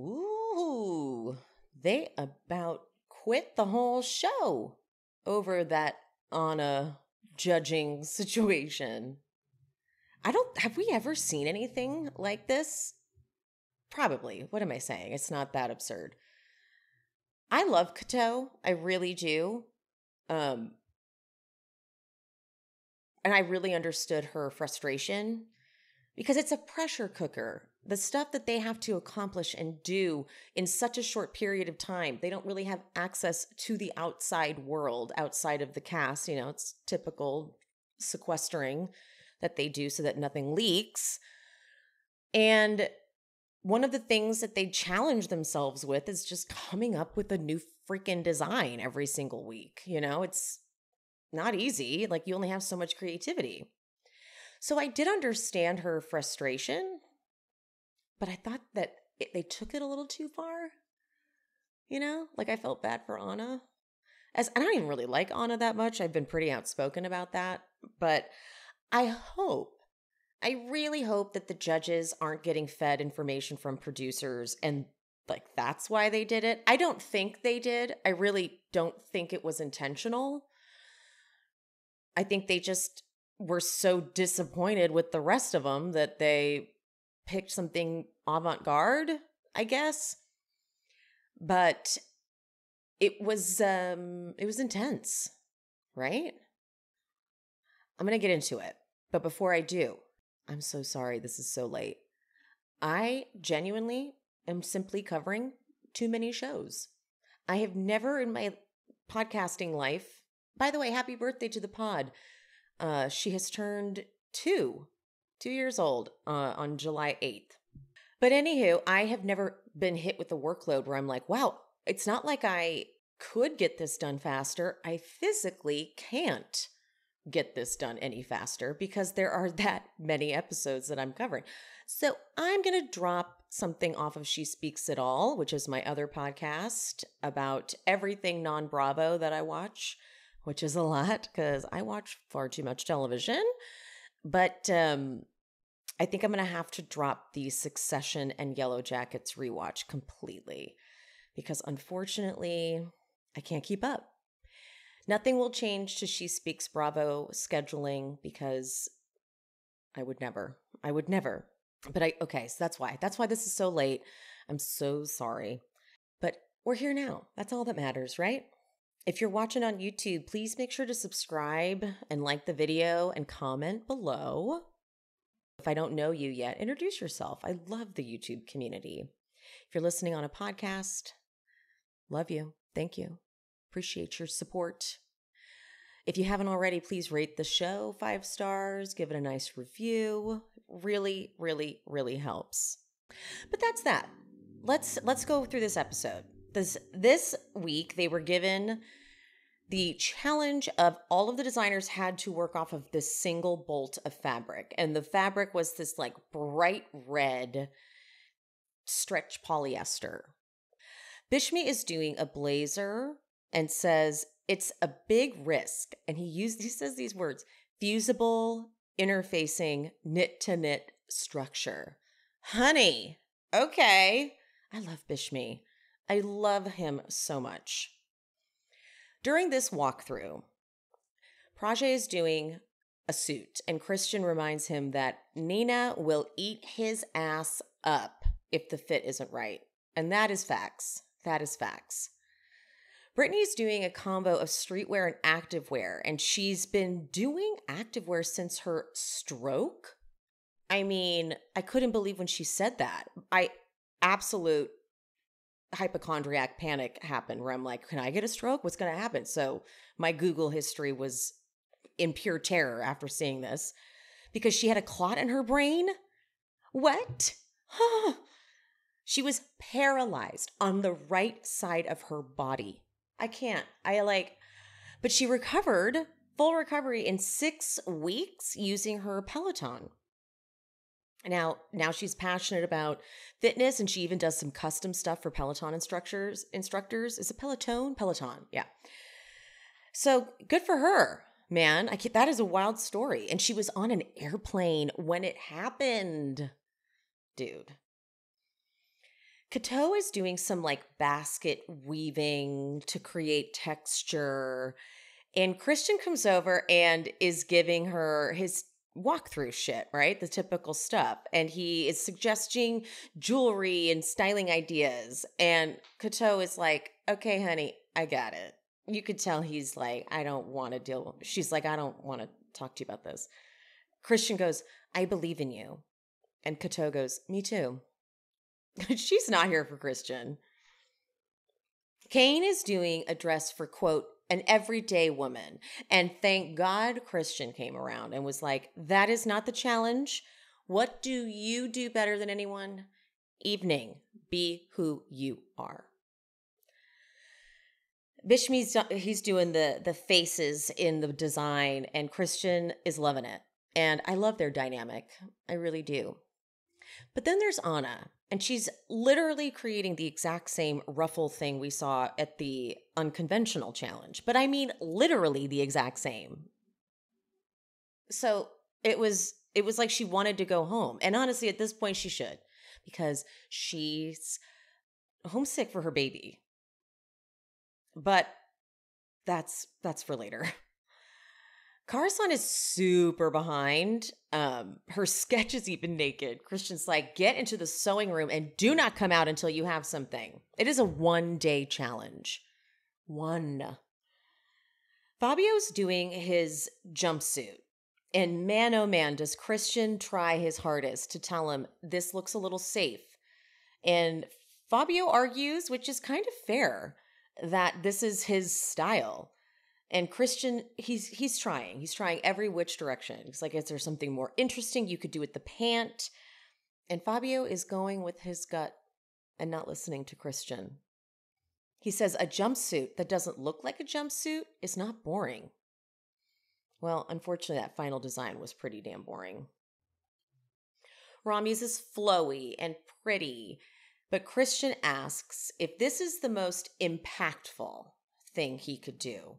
Ooh, they about quit the whole show over that Anna judging situation. I don't have we ever seen anything like this? Probably. What am I saying? It's not that absurd. I love Korto. I really do. Um and I really understood her frustration because it's a pressure cooker. The stuff that they have to accomplish and do in such a short period of time, they don't really have access to the outside world outside of the cast. You know, it's typical sequestering that they do so that nothing leaks. And one of the things that they challenge themselves with is just coming up with a new freaking design every single week. You know, it's not easy. Like you only have so much creativity. So I did understand her frustration, but I thought that it, they took it a little too far. You know, like I felt bad for Anna. As I don't even really like Anna that much. I've been pretty outspoken about that, but I hope I really hope that the judges aren't getting fed information from producers and like that's why they did it. I don't think they did. I really don't think it was intentional. I think they just were so disappointed with the rest of them that they picked something avant-garde, I guess. But it was um it was intense, right? I'm going to get into it. But before I do, I'm so sorry this is so late. I genuinely am simply covering too many shows. I have never in my podcasting life, by the way, happy birthday to the pod. Uh, she has turned two, two years old uh, on July 8th. But anywho, I have never been hit with a workload where I'm like, wow, it's not like I could get this done faster. I physically can't get this done any faster because there are that many episodes that I'm covering. So I'm going to drop something off of She Speaks It All, which is my other podcast about everything non Bravo that I watch, which is a lot because I watch far too much television. But um, I think I'm going to have to drop the Succession and Yellow Jackets rewatch completely because unfortunately, I can't keep up. Nothing will change to She Speaks Bravo scheduling because I would never. I would never. But I, okay, so that's why. That's why this is so late. I'm so sorry. But we're here now. That's all that matters, right? If you're watching on YouTube, please make sure to subscribe and like the video and comment below. If I don't know you yet, introduce yourself. I love the YouTube community. If you're listening on a podcast, love you. Thank you. Appreciate your support. If you haven't already, please rate the show five stars, give it a nice review. Really, really, really helps. But that's that. Let's let's go through this episode. This this week they were given the challenge of all of the designers had to work off of this single bolt of fabric. And the fabric was this like bright red stretch polyester. Bishme is doing a blazer and says it's a big risk. And he used he says these words: fusible interfacing knit to knit structure. Honey, okay. I love Bishme. I love him so much. During this walkthrough, Prajje is doing a suit, and Christian reminds him that Nina will eat his ass up if the fit isn't right. And that is facts. That is facts. Brittany's doing a combo of streetwear and activewear, and she's been doing activewear since her stroke. I mean, I couldn't believe when she said that. I absolute hypochondriac panic happened where I'm like, can I get a stroke? What's going to happen? So my Google history was in pure terror after seeing this because she had a clot in her brain. What? she was paralyzed on the right side of her body. I can't. I like, but she recovered, full recovery in six weeks using her Peloton. Now, now she's passionate about fitness and she even does some custom stuff for Peloton instructors. Instructors is it Peloton? Peloton, yeah. So good for her, man. I that is a wild story, and she was on an airplane when it happened, dude. Korto is doing some like basket weaving to create texture. And Christian comes over and is giving her his walkthrough shit, right? The typical stuff. And he is suggesting jewelry and styling ideas. And Korto is like, okay, honey, I got it. You could tell he's like, I don't want to deal. She's like, I don't want to talk to you about this. Christian goes, I believe in you. And Korto goes, Me too. She's not here for Christian. Kayne is doing a dress for, quote, an everyday woman. And thank God Christian came around and was like, that is not the challenge. What do you do better than anyone? Evening. Be who you are. Bishme's he's doing the the faces in the design and Christian is loving it. And I love their dynamic. I really do. But then there's Anna, and she's literally creating the exact same ruffle thing we saw at the unconventional challenge. But I mean literally the exact same. So it was it was like she wanted to go home. And honestly, at this point she should, because she's homesick for her baby. But that's that's for later. Kara Saun is super behind. Um, her sketch is even naked. Christian's like, get into the sewing room and do not come out until you have something. It is a one day challenge. One. Fabio's doing his jumpsuit. And man, oh man, does Christian try his hardest to tell him this looks a little safe. And Fabio argues, which is kind of fair, that this is his style. And Christian, he's he's trying. He's trying every which direction. He's like, is there something more interesting you could do with the pant? And Fabio is going with his gut and not listening to Christian. He says a jumpsuit that doesn't look like a jumpsuit is not boring. Well, unfortunately, that final design was pretty damn boring. Rami's is flowy and pretty, but Christian asks if this is the most impactful thing he could do.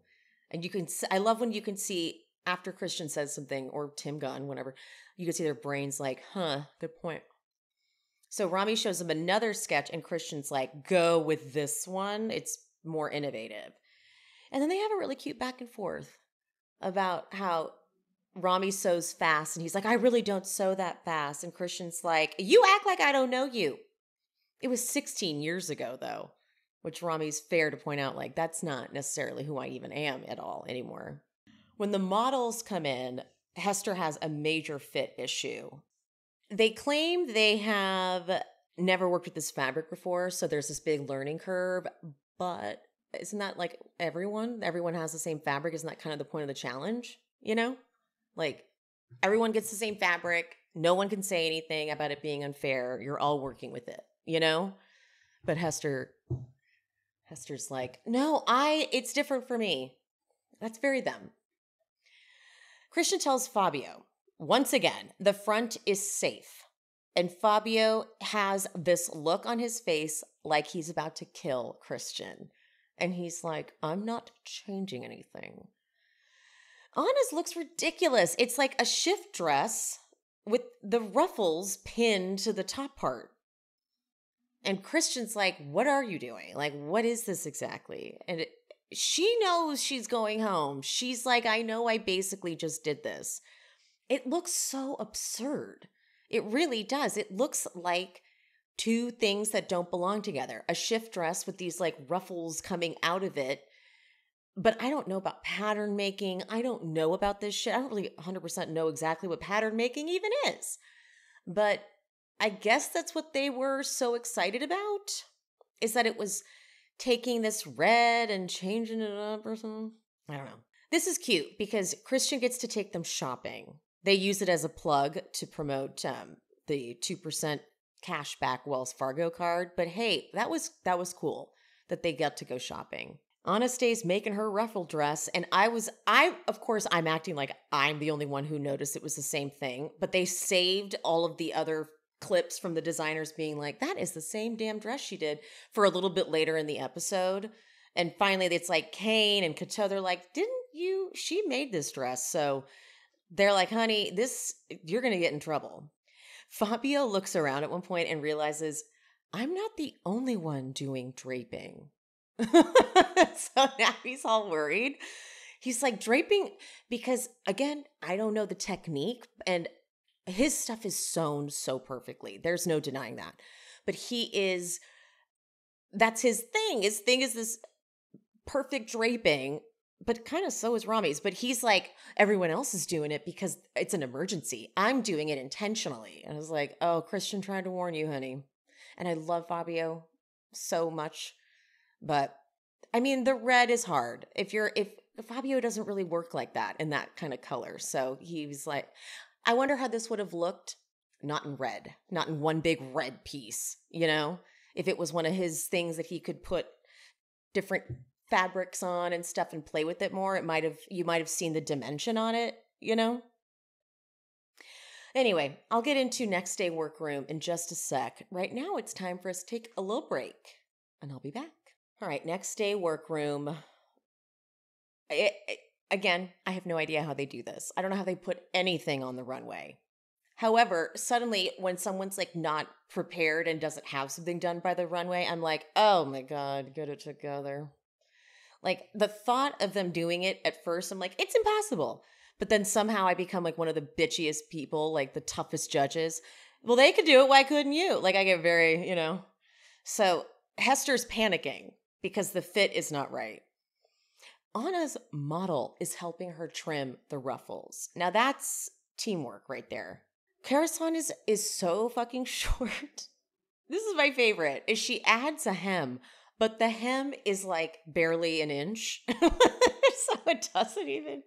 And you can, I love when you can see after Christian says something or Tim Gunn, whatever, you can see their brains like, huh, good point. So Rami shows him another sketch, and Christian's like, go with this one. It's more innovative. And then they have a really cute back and forth about how Rami sews fast, and he's like, I really don't sew that fast. And Christian's like, You act like I don't know you. It was 16 years ago, though which Rami's fair to point out, like, that's not necessarily who I even am at all anymore. When the models come in, Hester has a major fit issue. They claim they have never worked with this fabric before, so there's this big learning curve, but isn't that like everyone? Everyone has the same fabric. Isn't that kind of the point of the challenge? You know? Like, everyone gets the same fabric. No one can say anything about it being unfair. You're all working with it, you know? But Hester Hester's like, no, I, it's different for me. That's very them. Christian tells Fabio, once again, the front is safe. And Fabio has this look on his face like he's about to kill Christian. And he's like, I'm not changing anything. Anna's looks ridiculous. It's like a shift dress with the ruffles pinned to the top part. And Christian's like, What are you doing? Like, what is this exactly? And it, she knows she's going home. She's like, I know I basically just did this. It looks so absurd. It really does. It looks like two things that don't belong together a shift dress with these like ruffles coming out of it. But I don't know about pattern making. I don't know about this shit. I don't really 100% know exactly what pattern making even is. But I guess that's what they were so excited about is that it was taking this red and changing it up or something. I don't know. This is cute because Christian gets to take them shopping. They use it as a plug to promote um, the 2% cashback Wells Fargo card, but hey, that was that was cool that they got to go shopping. Anna stays making her ruffle dress, and I was, I, of course, I'm acting like I'm the only one who noticed it was the same thing, but they saved all of the other clips from the designers being like, that is the same damn dress she did for a little bit later in the episode. And finally, it's like Kayne and Korto, they're like, didn't you? She made this dress. So they're like, honey, this, you're going to get in trouble. Fabio looks around at one point and realizes, I'm not the only one doing draping. so now he's all worried. He's like draping because again, I don't know the technique and his stuff is sewn so perfectly. There's no denying that. But he is that's his thing. His thing is this perfect draping, but kind of so is Rami's. But he's like, everyone else is doing it because it's an emergency. I'm doing it intentionally. And I was like, oh, Christian tried to warn you, honey. And I love Fabio so much. But I mean, the red is hard. If you're, if Fabio doesn't really work like that in that kind of color. So he was like, I wonder how this would have looked not in red, not in one big red piece, you know? If it was one of his things that he could put different fabrics on and stuff and play with it more, it might have you might have seen the dimension on it, you know? Anyway, I'll get into next day workroom in just a sec. Right now it's time for us to take a little break and I'll be back. All right, next day workroom. It, it, again, I have no idea how they do this. I don't know how they put anything on the runway. However, suddenly when someone's like not prepared and doesn't have something done by the runway, I'm like, oh my God, get it together. Like the thought of them doing it at first, I'm like, it's impossible. But then somehow I become like one of the bitchiest people, like the toughest judges. Well, they could do it. Why couldn't you? Like I get very, you know. So Hester's panicking because the fit is not right. Anna's model is helping her trim the ruffles. Now that's teamwork right there. Kara Saun is is so fucking short. this is my favorite. Is she adds a hem, but the hem is like barely an inch. so it doesn't even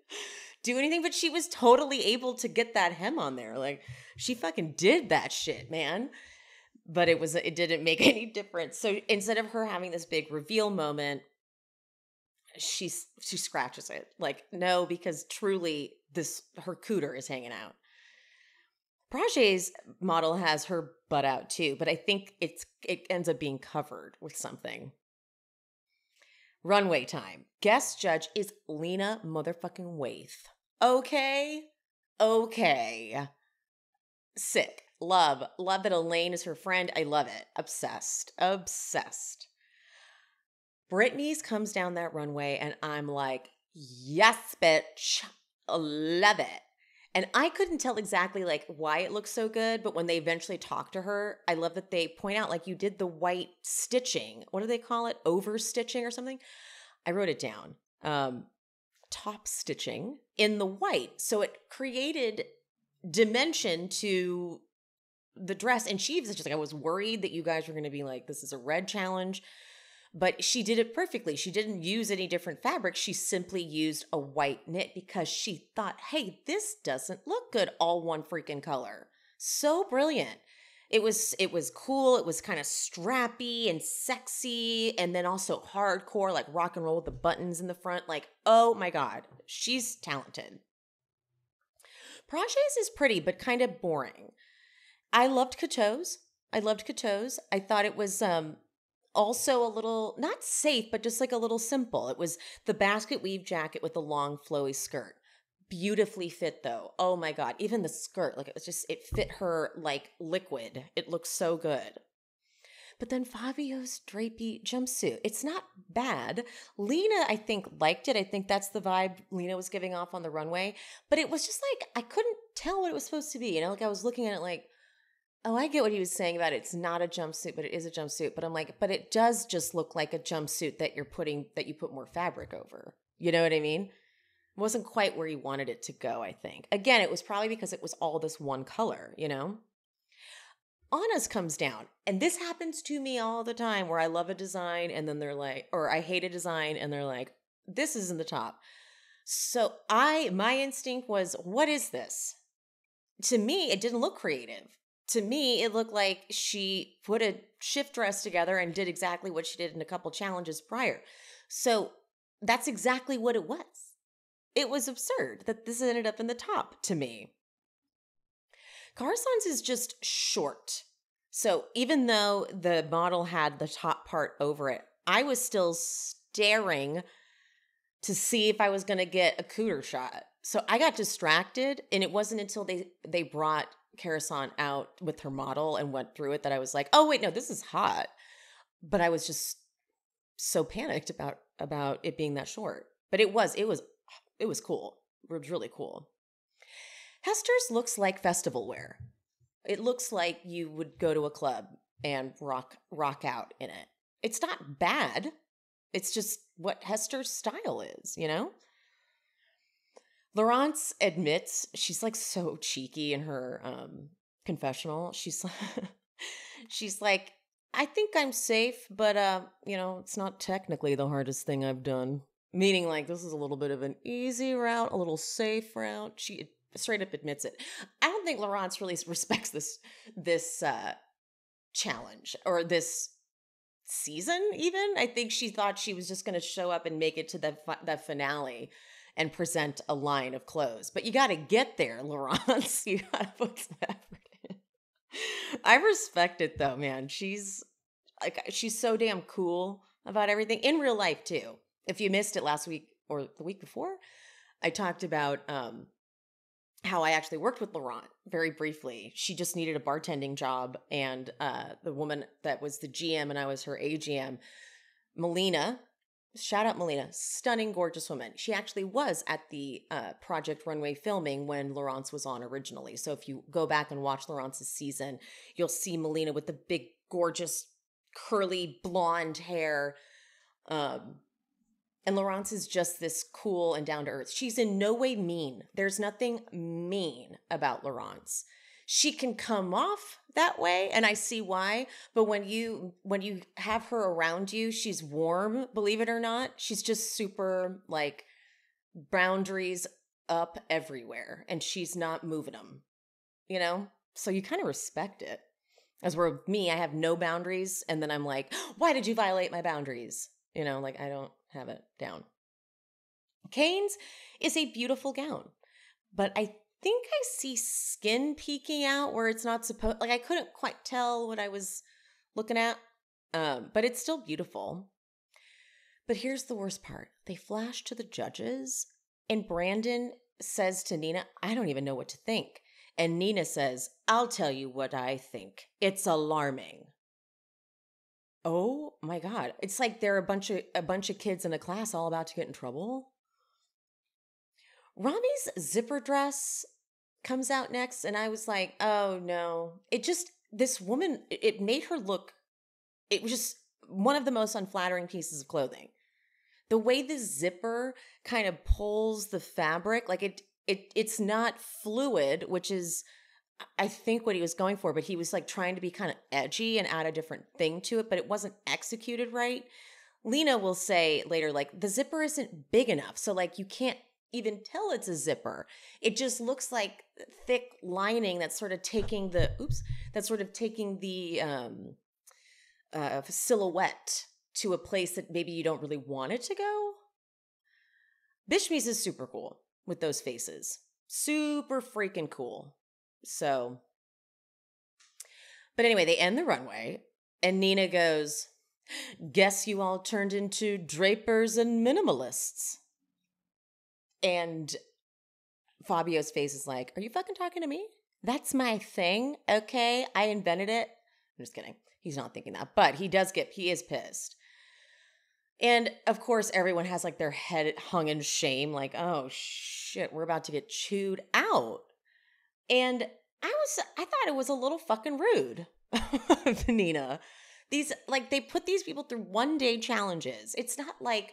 do anything, but she was totally able to get that hem on there. Like she fucking did that shit, man. But it was it didn't make any difference. So instead of her having this big reveal moment, she she scratches it. Like no, because truly this her cooter is hanging out. Prajje's model has her butt out too, but I think it's it ends up being covered with something. Runway time. Guest judge is Lena motherfucking Waithe. Okay. Okay. Sick. Love. Love that Elaine is her friend. I love it. Obsessed. Obsessed. Brittany's comes down that runway and I'm like, yes, bitch. Love it. And I couldn't tell exactly like why it looks so good, but when they eventually talk to her, I love that they point out like you did the white stitching. What do they call it? Over stitching or something? I wrote it down. Um top stitching in the white. So it created dimension to the dress and she was just like I was worried that you guys were going to be like this is a red challenge but she did it perfectly. She didn't use any different fabric. She simply used a white knit because she thought, hey, this doesn't look good all one freaking color. So brilliant. It was it was cool. It was kind of strappy and sexy, and then also hardcore, like rock and roll with the buttons in the front. Like, oh my god, she's talented. Prajje's is pretty, but kind of boring. I loved Korto's. I loved Korto's. I thought it was um also a little not safe but just like a little simple it was the basket weave jacket with the long flowy skirt beautifully fit though oh my god even the skirt like it was just it fit her like liquid it looks so good but then Fabio's drapey jumpsuit. It's not bad. Lena, I think, liked it. I think that's the vibe Lena was giving off on the runway. But it was just like, I couldn't tell what it was supposed to be. You know, like I was looking at it like, Oh, I get what he was saying about it. it's not a jumpsuit, but it is a jumpsuit. But I'm like, but it does just look like a jumpsuit that you're putting that you put more fabric over. You know what I mean? It wasn't quite where he wanted it to go, I think. Again, it was probably because it was all this one color, you know? Anna's comes down, and this happens to me all the time where I love a design and then they're like, or I hate a design and they're like, this isn't the top. So I, my instinct was, what is this? To me, it didn't look creative to me, it looked like she put a shift dress together and did exactly what she did in a couple challenges prior. So that's exactly what it was. It was absurd that this ended up in the top to me. Kara Saun's is just short. So even though the model had the top part over it, I was still staring to see if I was going to get a cooter shot. So I got distracted and it wasn't until they they brought Kara Saun out with her model and went through it that I was like, oh wait, no, this is hot. But I was just so panicked about about it being that short. But it was, it was, it was cool. It was really cool. Hester's looks like festival wear. It looks like you would go to a club and rock rock out in it. It's not bad. It's just what Hester's style is, you know? Laurence admits she's like so cheeky in her um confessional. She's she's like, I think I'm safe, but uh, you know, it's not technically the hardest thing I've done. Meaning like this is a little bit of an easy route, a little safe route. She straight up admits it. I don't think Laurence really respects this this uh challenge or this season even. I think she thought she was just going to show up and make it to the the finale and present a line of clothes. But you got to get there, Laurence. you got to put some effort in. I respect it though, man. She's like she's so damn cool about everything in real life too. If you missed it last week or the week before, I talked about um how I actually worked with Laurent very briefly. She just needed a bartending job, and uh, the woman that was the GM and I was her AGM, Melina. Shout out Melina, stunning, gorgeous woman. She actually was at the uh, Project Runway filming when Laurence was on originally. So if you go back and watch Laurence's season, you'll see Melina with the big, gorgeous, curly blonde hair. Um, and Laurence is just this cool and down to earth. She's in no way mean. There's nothing mean about Laurence. She can come off that way and I see why, but when you when you have her around you, she's warm, believe it or not. She's just super like boundaries up everywhere and she's not moving them. You know? So you kind of respect it. As where me, I have no boundaries and then I'm like, oh, "Why did you violate my boundaries?" You know, like I don't have it down. Kayne's is a beautiful gown, but I think I see skin peeking out where it's not supposed like I couldn't quite tell what I was looking at. Um, but it's still beautiful. But here's the worst part. They flash to the judges and Brandon says to Nina, I don't even know what to think. And Nina says, I'll tell you what I think. It's alarming. Oh my god. It's like there are a bunch of a bunch of kids in a class all about to get in trouble. Rami's zipper dress comes out next and I was like, "Oh no." It just this woman it made her look it was just one of the most unflattering pieces of clothing. The way the zipper kind of pulls the fabric, like it it it's not fluid, which is I think what he was going for, but he was like trying to be kind of edgy and add a different thing to it, but it wasn't executed right. Lena will say later, like, the zipper isn't big enough. So, like, you can't even tell it's a zipper. It just looks like thick lining that's sort of taking the, oops, that's sort of taking the um, uh, silhouette to a place that maybe you don't really want it to go. Bishme's is super cool with those faces. Super freaking cool. So, but anyway, they end the runway, and Nina goes, Guess you all turned into drapers and minimalists. And Fabio's face is like, Are you fucking talking to me? That's my thing. Okay. I invented it. I'm just kidding. He's not thinking that, but he does get, he is pissed. And of course, everyone has like their head hung in shame, like, oh shit, we're about to get chewed out. And I was, I thought it was a little fucking rude, Nina. These, like, they put these people through one day challenges. It's not like,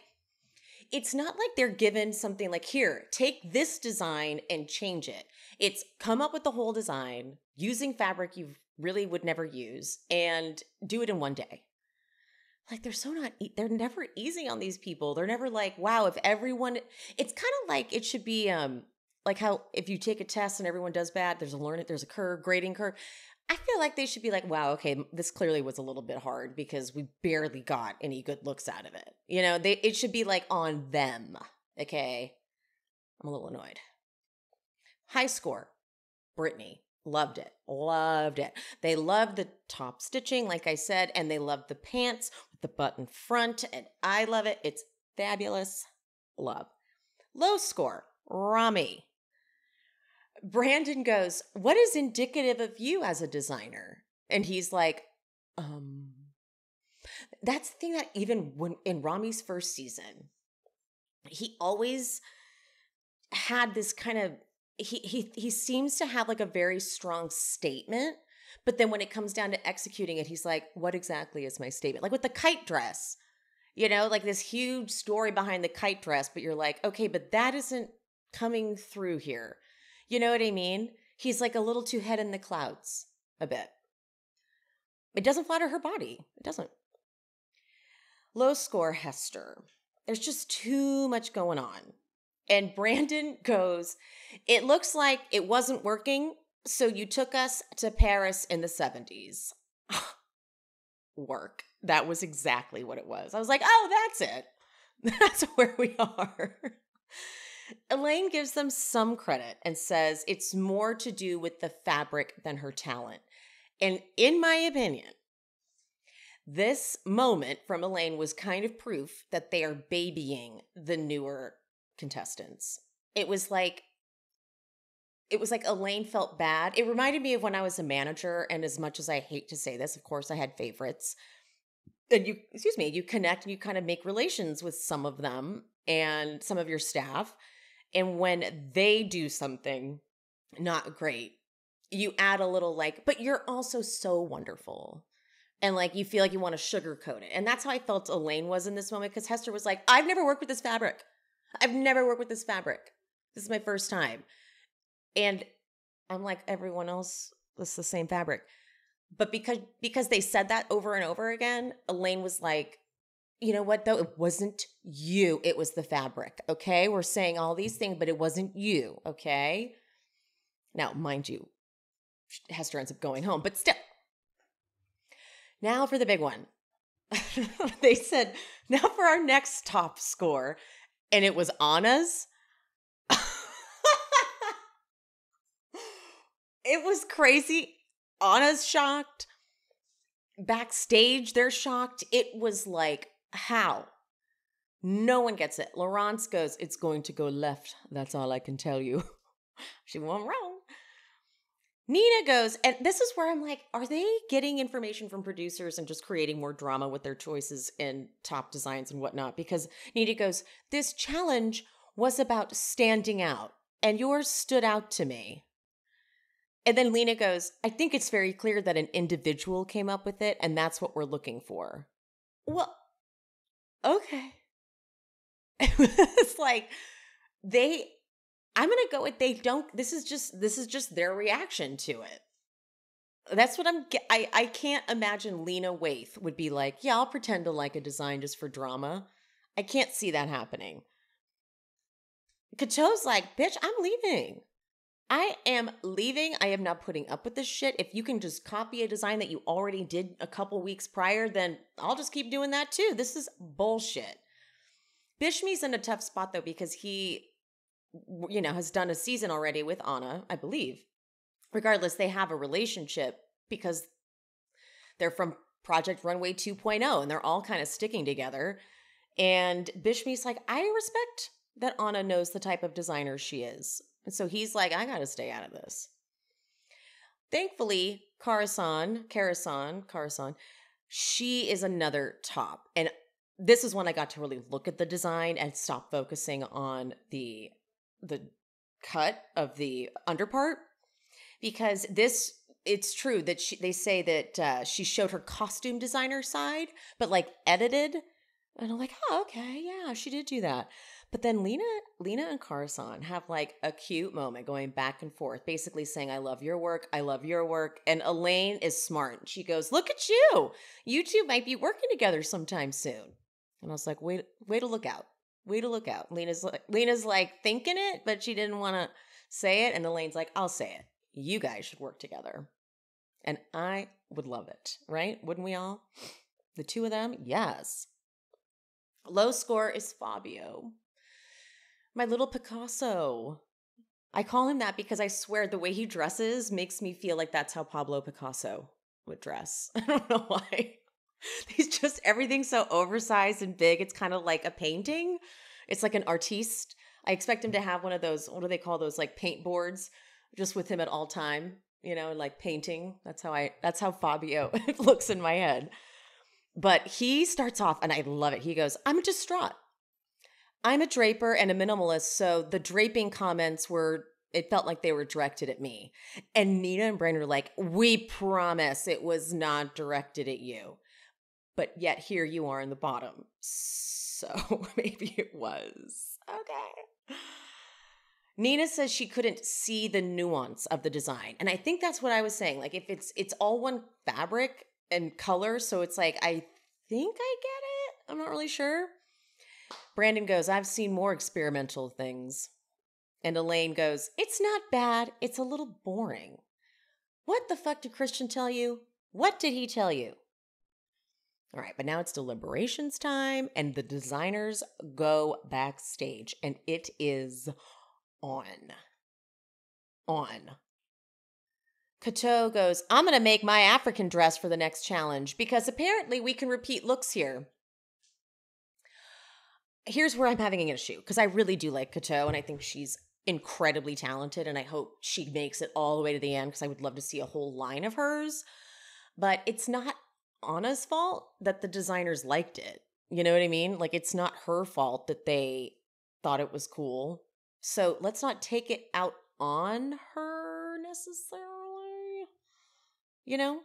it's not like they're given something like, here, take this design and change it. It's come up with the whole design using fabric you really would never use and do it in one day. Like they're so not, they're never easy on these people. They're never like, wow, if everyone, it's kind of like it should be, um, like how if you take a test and everyone does bad, there's a learn it, there's a curve, grading curve. I feel like they should be like, wow, okay, this clearly was a little bit hard because we barely got any good looks out of it. You know, they it should be like on them. Okay. I'm a little annoyed. High score. Brittany. Loved it. Loved it. They loved the top stitching, like I said, and they loved the pants with the button front, and I love it. It's fabulous. Love. Low score. Rami. Brandon goes, What is indicative of you as a designer? And he's like, Um, that's the thing that even when in Rami's first season, he always had this kind of he he he seems to have like a very strong statement but then when it comes down to executing it he's like what exactly is my statement like with the kite dress you know like this huge story behind the kite dress but you're like okay but that isn't coming through here you know what i mean he's like a little too head in the clouds a bit it doesn't flatter her body it doesn't low score hester there's just too much going on and Brandon goes, It looks like it wasn't working, so you took us to Paris in the 70s. Work. That was exactly what it was. I was like, Oh, that's it. That's where we are. Elaine gives them some credit and says it's more to do with the fabric than her talent. And in my opinion, this moment from Elaine was kind of proof that they are babying the newer contestants. It was like it was like Elaine felt bad. It reminded me of when I was a manager, and as much as I hate to say this, of course I had favorites. And you, excuse me, you connect and you kind of make relations with some of them and some of your staff. And when they do something not great, you add a little like, but you're also so wonderful. And like you feel like you want to sugarcoat it. And that's how I felt Elaine was in this moment because Hester was like, I've never worked with this fabric. I've never worked with this fabric. This is my first time. And I'm like everyone else, this is the same fabric. But because because they said that over and over again, Elaine was like, you know what though? It wasn't you. It was the fabric. Okay. We're saying all these things, but it wasn't you. Okay. Now, mind you, Hester ends up going home, but still. Now for the big one. they said, now for our next top score and it was Anna's. it was crazy. Anna's shocked. Backstage, they're shocked. It was like, how? No one gets it. Laurence goes, It's going to go left. That's all I can tell you. she went wrong. Nina goes, and this is where I'm like, are they getting information from producers and just creating more drama with their choices in top designs and whatnot? Because Nina goes, this challenge was about standing out, and yours stood out to me. And then Lena goes, I think it's very clear that an individual came up with it, and that's what we're looking for. Well, okay. it's like they I'm to go with they don't this is just this is just their reaction to it. That's what I'm I I can't imagine Lena Waithe would be like, "Yeah, I'll pretend to like a design just for drama." I can't see that happening. Korto's like, "Bitch, I'm leaving." I am leaving. I am not putting up with this shit. If you can just copy a design that you already did a couple weeks prior, then I'll just keep doing that too. This is bullshit. Bishme's in a tough spot though because he you know, has done a season already with Anna, I believe. Regardless, they have a relationship because they're from Project Runway 2.0 and they're all kind of sticking together. And Bishme's like, I respect that Anna knows the type of designer she is. And so he's like, I gotta stay out of this. Thankfully, Kara Saun, Karasan, Kara Saun, she is another top. And this is when I got to really look at the design and stop focusing on the the cut of the underpart because this it's true that she, they say that uh, she showed her costume designer side, but like edited. And I'm like, oh, okay, yeah, she did do that. But then Lena, Lena and Kara Saun have like a cute moment going back and forth, basically saying, I love your work, I love your work. And Elaine is smart. She goes, Look at you. You two might be working together sometime soon. And I was like, wait, wait to look out. Way to look out. Lena's like Lena's like thinking it, but she didn't want to say it. And Elaine's like, I'll say it. You guys should work together. And I would love it, right? Wouldn't we all? The two of them? Yes. Low score is Fabio. My little Picasso. I call him that because I swear the way he dresses makes me feel like that's how Pablo Picasso would dress. I don't know why. He's just everything's so oversized and big. It's kind of like a painting. It's like an artiste. I expect him to have one of those, what do they call those, like paint boards just with him at all time, you know, like painting. That's how I that's how Fabio looks in my head. But he starts off and I love it. He goes, "I'm distraught. I'm a draper and a minimalist, so the draping comments were it felt like they were directed at me. And Nina and Brandon are like, we promise it was not directed at you. But yet here you are in the bottom. So maybe it was. Okay. Nina says she couldn't see the nuance of the design. And I think that's what I was saying. Like if it's it's all one fabric and color, so it's like I think I get it. I'm not really sure. Brandon goes, I've seen more experimental things. And Elaine goes, It's not bad. It's a little boring. What the fuck did Christian tell you? What did he tell you? All right, but now it's deliberations time, and the designers go backstage, and it is on. On. Korto goes, I'm going to make my African dress for the next challenge because apparently we can repeat looks here. Here's where I'm having an issue because I really do like Korto and I think she's incredibly talented and I hope she makes it all the way to the end because I would love to see a whole line of hers. But it's not Anna's fault that the designers liked it. You know what I mean? Like it's not her fault that they thought it was cool. So let's not take it out on her necessarily. You know?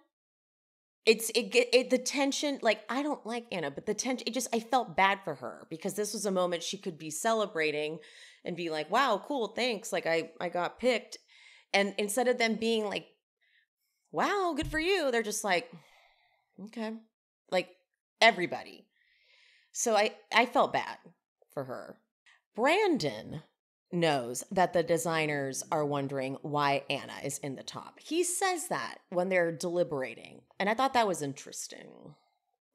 It's it it the tension like i don't like anna but the tension it just i felt bad for her because this was a moment she could be celebrating and be like wow cool thanks like i i got picked. And instead of them being like wow good for you they're just like okay like everybody. So i i felt bad for her. Brandon knows that the designers are wondering why Anna is in the top. He says that when they're deliberating. And I thought that was interesting.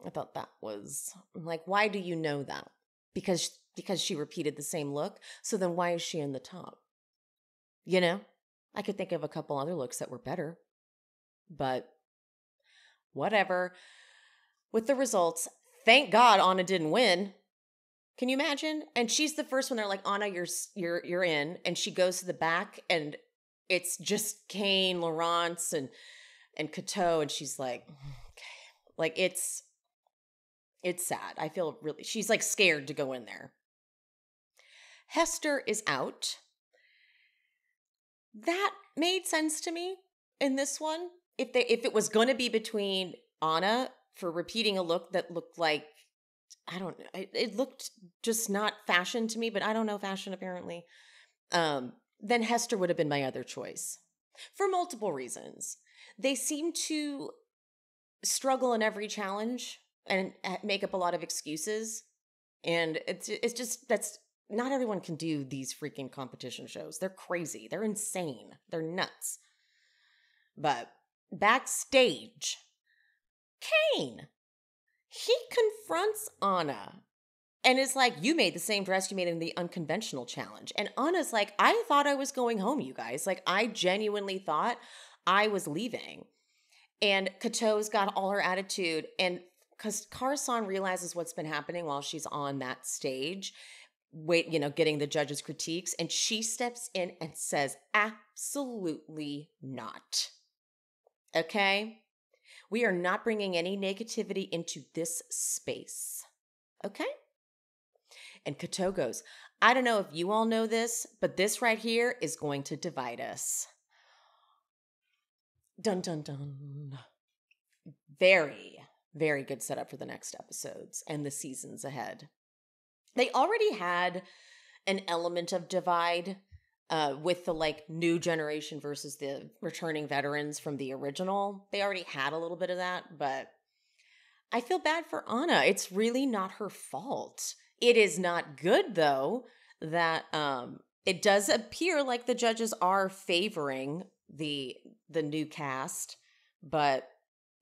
I thought that was like why do you know that? Because because she repeated the same look. So then why is she in the top? You know? I could think of a couple other looks that were better. But whatever. With the results, thank God Anna didn't win can you imagine? And she's the first one. They're like, Anna, you're you're you're in, and she goes to the back, and it's just Kayne, Laurence, and and Korto, and she's like, okay, like it's it's sad. I feel really. She's like scared to go in there. Hester is out. That made sense to me in this one. If they if it was going to be between Anna for repeating a look that looked like I don't know. It looked just not fashion to me, but I don't know fashion apparently. Um, then Hester would have been my other choice for multiple reasons. They seem to struggle in every challenge and make up a lot of excuses. And it's it's just that's not everyone can do these freaking competition shows. They're crazy. They're insane. They're nuts. But backstage, Kayne he confronts Anna and is like, You made the same dress you made in the unconventional challenge. And Anna's like, I thought I was going home, you guys. Like, I genuinely thought I was leaving. And Korto's got all her attitude. And because Kara Saun realizes what's been happening while she's on that stage, wait, you know, getting the judges' critiques, and she steps in and says, Absolutely not. Okay? We are not bringing any negativity into this space. Okay? And Korto goes, I don't know if you all know this, but this right here is going to divide us. Dun dun dun. Very, very good setup for the next episodes and the seasons ahead. They already had an element of divide uh, with the like new generation versus the returning veterans from the original. They already had a little bit of that, but I feel bad for Anna. It's really not her fault. It is not good though that um it does appear like the judges are favoring the the new cast, but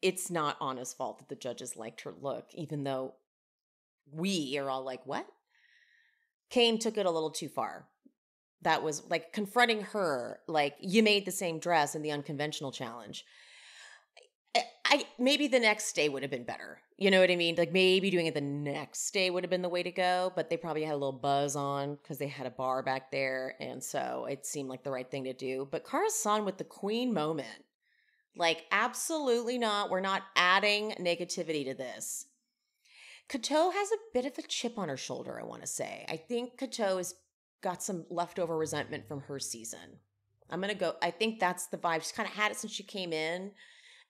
it's not Anna's fault that the judges liked her look, even though we are all like, what? Kayne took it a little too far that was like confronting her like you made the same dress in the unconventional challenge I maybe the next day would have been better. You know what I mean? Like maybe doing it the next day would have been the way to go, but they probably had a little buzz on because they had a bar back there, and so it seemed like the right thing to do. But Kara Saun with the queen moment, like absolutely not. We're not adding negativity to this. Korto has a bit of a chip on her shoulder. I want to say. I think Korto has got some leftover resentment from her season. I'm gonna go. I think that's the vibe. She's kind of had it since she came in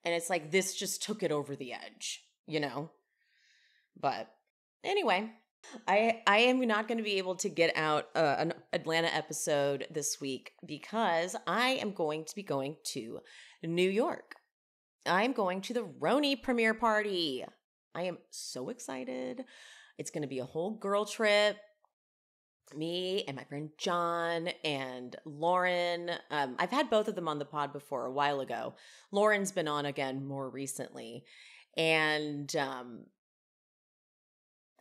and it's like this just took it over the edge, you know? But anyway, I I am not going to be able to get out uh, an Atlanta episode this week because I am going to be going to New York. I'm going to the RHONY premiere party. I am so excited. It's going to be a whole girl trip me and my friend John and Lauren. Um, I've had both of them on the pod before a while ago. Lauren's been on again more recently. And um,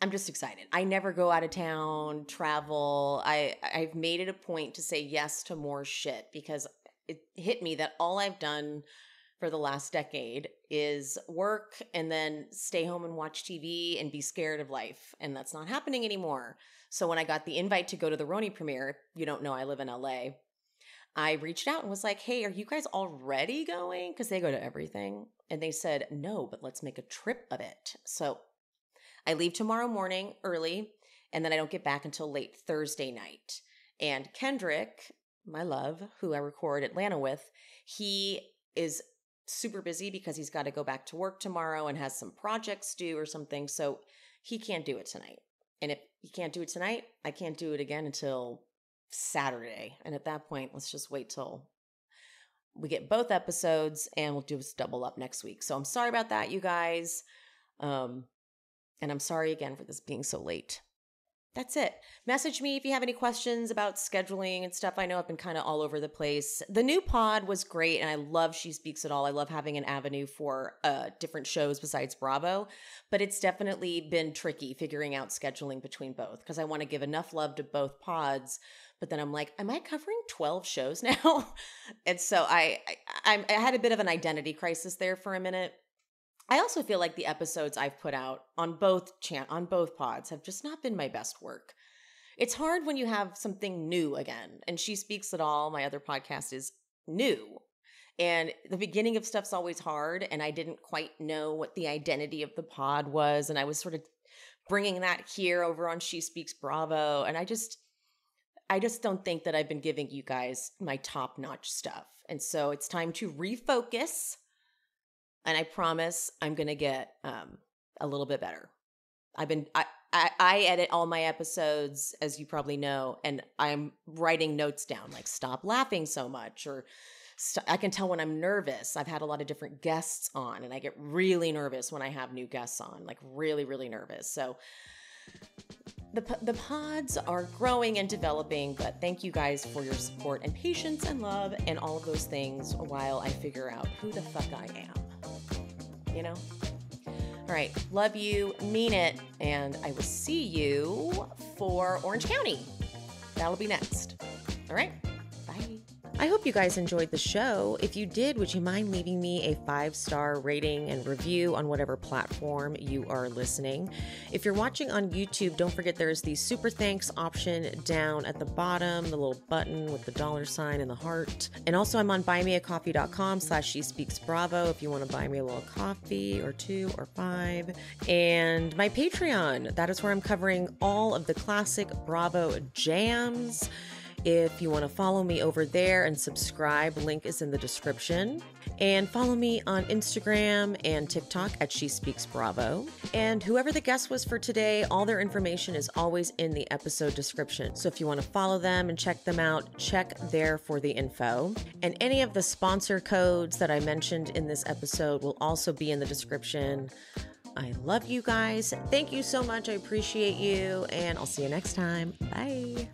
I'm just excited. I never go out of town, travel. I I've made it a point to say yes to more shit because it hit me that all I've done for the last decade is work and then stay home and watch TV and be scared of life. And that's not happening anymore. So when I got the invite to go to the RHONY premiere, you don't know I live in LA. I reached out and was like, "Hey, are you guys already going?" Because they go to everything, and they said no, but let's make a trip of it. So I leave tomorrow morning early, and then I don't get back until late Thursday night. And Kendrick, my love, who I record Atlanta with, he is super busy because he's got to go back to work tomorrow and has some projects due or something. So he can't do it tonight. And if you can't do it tonight, I can't do it again until Saturday. And at that point, let's just wait till we get both episodes and we'll do a double up next week. So I'm sorry about that, you guys. Um, and I'm sorry again for this being so late that's it. Message me if you have any questions about scheduling and stuff. I know I've been kind of all over the place. The new pod was great, and I love She Speaks It All. I love having an avenue for uh, different shows besides Bravo, but it's definitely been tricky figuring out scheduling between both because I want to give enough love to both pods. But then I'm like, am I covering 12 shows now? and so I, I, I had a bit of an identity crisis there for a minute I also feel like the episodes I've put out on both chan- on both pods have just not been my best work. It's hard when you have something new again. And She Speaks It All, my other podcast is new. And the beginning of stuff's always hard and I didn't quite know what the identity of the pod was and I was sort of bringing that here over on She Speaks Bravo and I just I just don't think that I've been giving you guys my top-notch stuff. And so it's time to refocus and I promise I'm gonna get um, a little bit better. I've been I, I, I edit all my episodes as you probably know, and I'm writing notes down like stop laughing so much or st- I can tell when I'm nervous. I've had a lot of different guests on, and I get really nervous when I have new guests on, like really really nervous. So the, the pods are growing and developing, but thank you guys for your support and patience and love and all of those things while I figure out who the fuck I am you know? All right. Love you, mean it, and I will see you for Orange County. That'll be next. All right. I hope you guys enjoyed the show. If you did, would you mind leaving me a five star rating and review on whatever platform you are listening? If you're watching on YouTube, don't forget there's the super thanks option down at the bottom, the little button with the dollar sign and the heart. And also, I'm on buymeacoffee.com slash she speaks bravo if you want to buy me a little coffee or two or five. And my Patreon, that is where I'm covering all of the classic Bravo jams. If you want to follow me over there and subscribe, link is in the description. And follow me on Instagram and TikTok at She Speaks Bravo. And whoever the guest was for today, all their information is always in the episode description. So if you want to follow them and check them out, check there for the info. And any of the sponsor codes that I mentioned in this episode will also be in the description. I love you guys. Thank you so much. I appreciate you. And I'll see you next time. Bye.